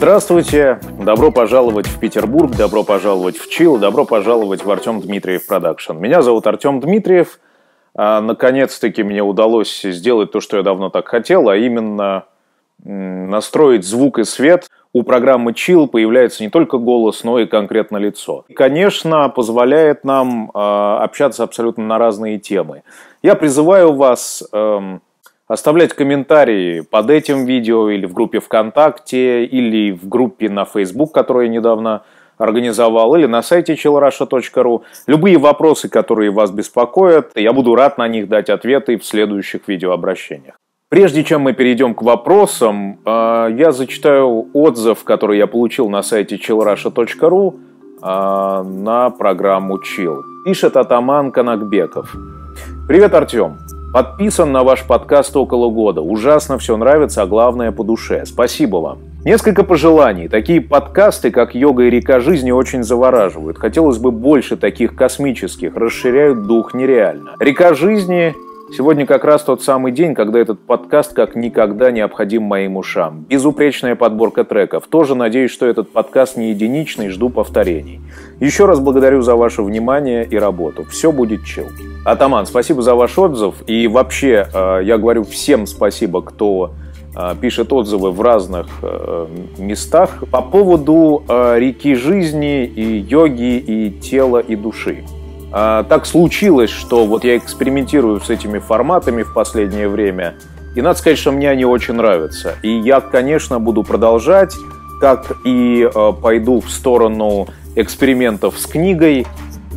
Здравствуйте, добро пожаловать в Петербург, добро пожаловать в Chill, добро пожаловать в Артем Дмитриев Production. Меня зовут Артем Дмитриев. А, наконец-таки мне удалось сделать то, что я давно так хотел, а именно настроить звук и свет. У программы Chill появляется не только голос, но и конкретно лицо. И, конечно, позволяет нам э, общаться абсолютно на разные темы. Я призываю вас э, оставлять комментарии под этим видео или в группе ВКонтакте, или в группе на Facebook, которую я недавно организовал, или на сайте chillrusha.ru. Любые вопросы, которые вас беспокоят, я буду рад на них дать ответы в следующих видеообращениях. Прежде чем мы перейдем к вопросам, э, я зачитаю отзыв, который я получил на сайте chillrusha.ru э, на программу Chill. Пишет Атаман Канакбеков. Привет, Артем. Подписан на ваш подкаст около года. Ужасно все нравится, а главное по душе. Спасибо вам. Несколько пожеланий. Такие подкасты, как «Йога и река жизни», очень завораживают. Хотелось бы больше таких космических, расширяют дух нереально. «Река жизни» Сегодня как раз тот самый день, когда этот подкаст как никогда необходим моим ушам. Безупречная подборка треков. Тоже надеюсь, что этот подкаст не единичный, жду повторений. Еще раз благодарю за ваше внимание и работу. Все будет чил. Атаман, спасибо за ваш отзыв. И вообще, э, я говорю всем спасибо, кто э, пишет отзывы в разных э, местах по поводу реки жизни и йоги, и тела, и души. А, так случилось, что вот я экспериментирую с этими форматами в последнее время, и надо сказать, что мне они очень нравятся. И я, конечно, буду продолжать, как и пойду в сторону экспериментов с книгой.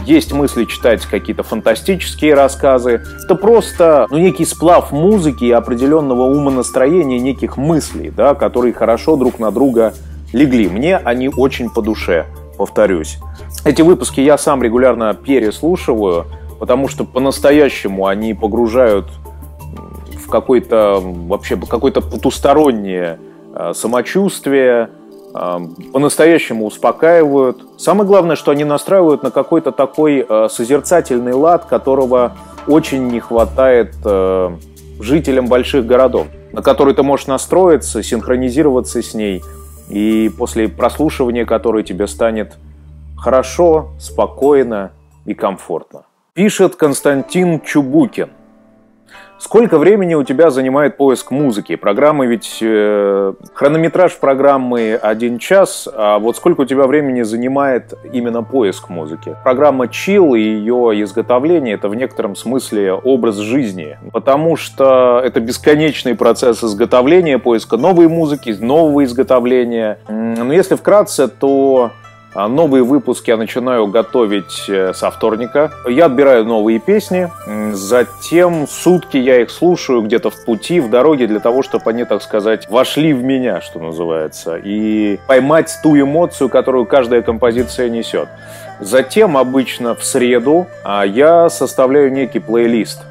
Есть мысли читать какие-то фантастические рассказы. Это просто ну, некий сплав музыки и определенного умонастроения, неких мыслей, да, которые хорошо друг на друга легли. Мне они очень по душе, повторюсь. Эти выпуски я сам регулярно переслушиваю, потому что по-настоящему они погружают в какое-то вообще какое-то потустороннее э, самочувствие, по-настоящему успокаивают. Самое главное, что они настраивают на какой-то такой э, созерцательный лад, которого очень не хватает жителям больших городов, на который ты можешь настроиться, синхронизироваться с ней, и после прослушивания которой тебе станет Хорошо, спокойно и комфортно. Пишет Константин Чубукин. Сколько времени у тебя занимает поиск музыки? Программы ведь... Э, хронометраж программы один час, а вот сколько у тебя времени занимает именно поиск музыки? Программа Chill и ее изготовление — это в некотором смысле образ жизни, потому что это бесконечный процесс изготовления, поиска новой музыки, нового изготовления. Но если вкратце, то новые выпуски я начинаю готовить э, со вторника. Я отбираю новые песни, затем сутки я их слушаю где-то в пути, в дороге, для того, чтобы они, так сказать, вошли в меня, что называется, и поймать ту эмоцию, которую каждая композиция несет. Затем обычно в среду а, я составляю некий плейлист.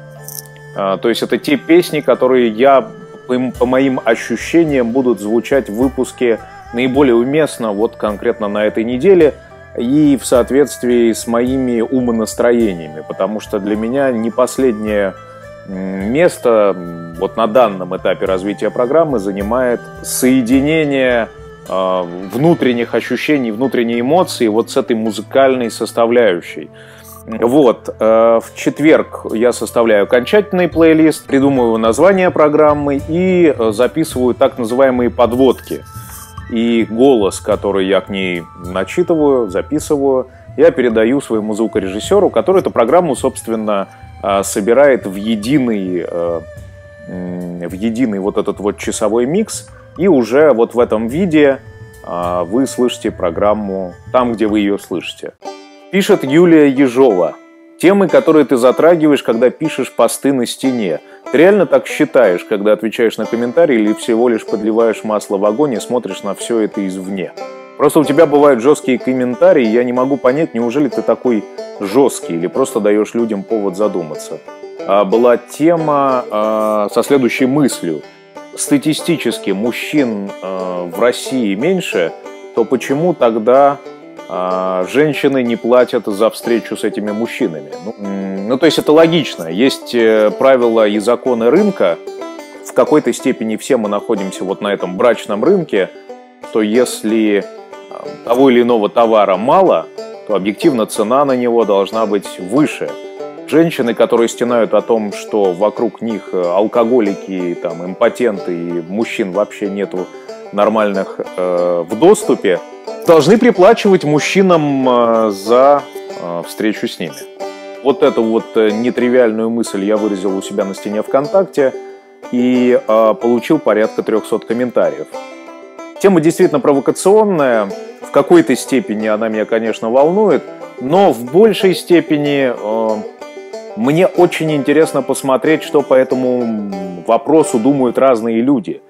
А, то есть это те песни, которые я, по моим ощущениям, будут звучать в выпуске наиболее уместно вот конкретно на этой неделе и в соответствии с моими умонастроениями, потому что для меня не последнее место вот на данном этапе развития программы занимает соединение э, внутренних ощущений, внутренней эмоции вот с этой музыкальной составляющей. Вот, э, в четверг я составляю окончательный плейлист, придумываю название программы и э, записываю так называемые подводки – и голос, который я к ней начитываю, записываю, я передаю своему звукорежиссеру, который эту программу, собственно, а, собирает в единый, э, в единый вот этот вот часовой микс, и уже вот в этом виде а, вы слышите программу там, где вы ее слышите. Пишет Юлия Ежова. Темы, которые ты затрагиваешь, когда пишешь посты на стене – ты реально так считаешь, когда отвечаешь на комментарии или всего лишь подливаешь масло в огонь и смотришь на все это извне? Просто у тебя бывают жесткие комментарии, я не могу понять, неужели ты такой жесткий или просто даешь людям повод задуматься. А, была тема а, со следующей мыслью. Статистически мужчин а, в России меньше, то почему тогда а, женщины не платят за встречу с этими мужчинами. Ну, ну, то есть это логично. Есть э, правила и законы рынка. В какой-то степени все мы находимся вот на этом брачном рынке. что если того или иного товара мало, то объективно цена на него должна быть выше. Женщины, которые стенают о том, что вокруг них алкоголики, там, импотенты и мужчин вообще нету нормальных э, в доступе, должны приплачивать мужчинам э, за э, встречу с ними. Вот эту вот э, нетривиальную мысль я выразил у себя на стене ВКонтакте и э, получил порядка 300 комментариев. Тема действительно провокационная. В какой-то степени она меня, конечно, волнует, но в большей степени э, мне очень интересно посмотреть, что по этому вопросу думают разные люди.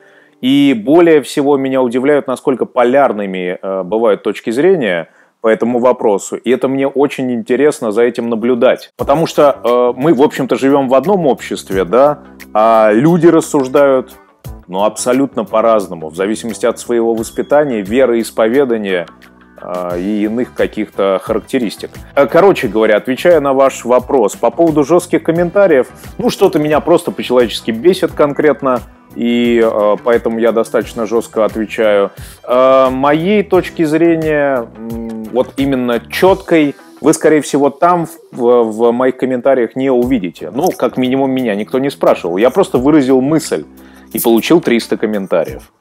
И более всего меня удивляют, насколько полярными э, бывают точки зрения по этому вопросу. И это мне очень интересно за этим наблюдать. Потому что э, мы, в общем-то, живем в одном обществе, да, а люди рассуждают ну, абсолютно по-разному, в зависимости от своего воспитания, вероисповедания э, и иных каких-то характеристик. Э, короче говоря, отвечая на ваш вопрос по поводу жестких комментариев, ну, что-то меня просто по-человечески бесит конкретно, и э, поэтому я достаточно жестко отвечаю. Э, моей точки зрения, вот именно четкой, вы, скорее всего, там в, в моих комментариях не увидите. Ну, как минимум меня никто не спрашивал. Я просто выразил мысль и получил 300 комментариев.